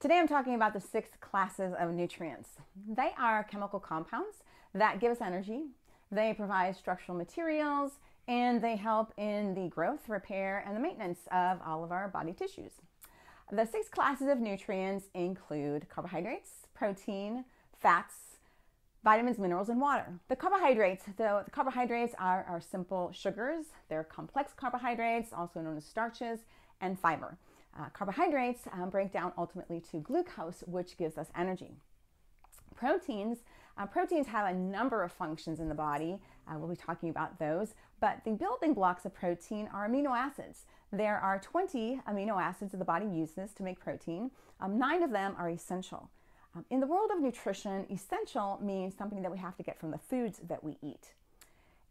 Today I'm talking about the six classes of nutrients. They are chemical compounds that give us energy, they provide structural materials, and they help in the growth, repair, and the maintenance of all of our body tissues. The six classes of nutrients include carbohydrates, protein, fats, vitamins, minerals, and water. The carbohydrates, the, the carbohydrates are, our simple sugars. They're complex carbohydrates, also known as starches, and fiber. Uh, carbohydrates um, break down ultimately to glucose, which gives us energy. Proteins, uh, proteins have a number of functions in the body. Uh, we'll be talking about those, but the building blocks of protein are amino acids. There are 20 amino acids that the body uses to make protein. Um, nine of them are essential. Um, in the world of nutrition, essential means something that we have to get from the foods that we eat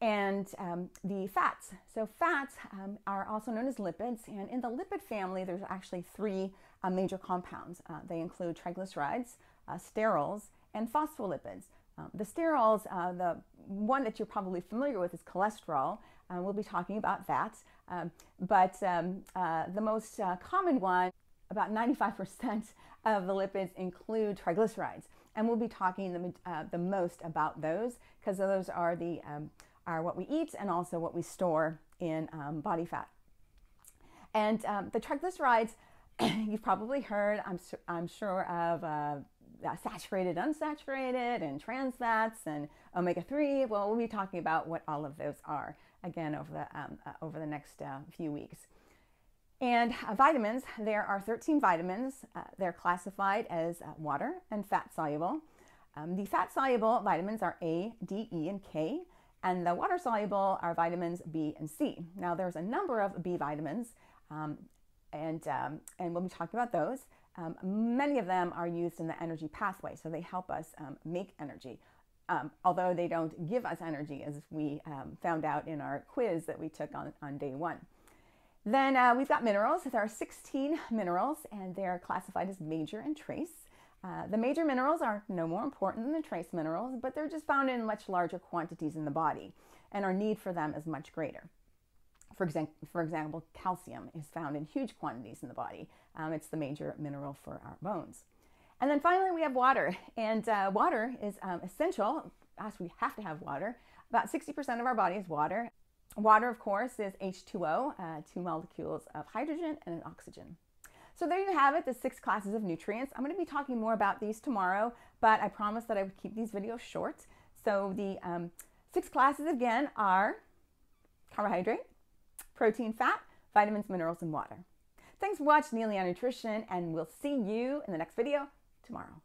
and um, the fats. So fats um, are also known as lipids, and in the lipid family, there's actually three uh, major compounds. Uh, they include triglycerides, uh, sterols, and phospholipids. Um, the sterols, uh, the one that you're probably familiar with is cholesterol. Uh, we'll be talking about that. Um, but um, uh, the most common one, about 95% of the lipids include triglycerides. And we'll be talking the, the most about those because those are the um, are what we eat and also what we store in um, body fat. And um, the triglycerides, you've probably heard, I'm, I'm sure of uh, saturated, unsaturated, and trans fats and omega 3. Well, we'll be talking about what all of those are again over the, um, uh, over the next uh, few weeks. And uh, vitamins, there are 13 vitamins. Uh, they're classified as uh, water and fat soluble. Um, the fat soluble vitamins are A, D, E, and K. And the water soluble are vitamins B and C. Now, there's a number of B vitamins, um, and, um, and we'll be talking about those. Um, many of them are used in the energy pathway, so they help us um, make energy. Um, although they don't give us energy, as we um, found out in our quiz that we took on, on day one. Then uh, we've got minerals. There are 16 minerals, and they're classified as major and trace. Uh, the major minerals are no more important than the trace minerals, but they're just found in much larger quantities in the body, and our need for them is much greater. For, exa- for example, calcium is found in huge quantities in the body. Um, it's the major mineral for our bones. And then finally, we have water, and uh, water is um, essential. As we have to have water. About 60% of our body is water. Water, of course, is H2O, uh, two molecules of hydrogen and an oxygen. So there you have it, the six classes of nutrients. I'm going to be talking more about these tomorrow, but I promised that I would keep these videos short. So the um, six classes again are carbohydrate, protein, fat, vitamins, minerals, and water. Thanks for watching Neily on Nutrition, and we'll see you in the next video tomorrow.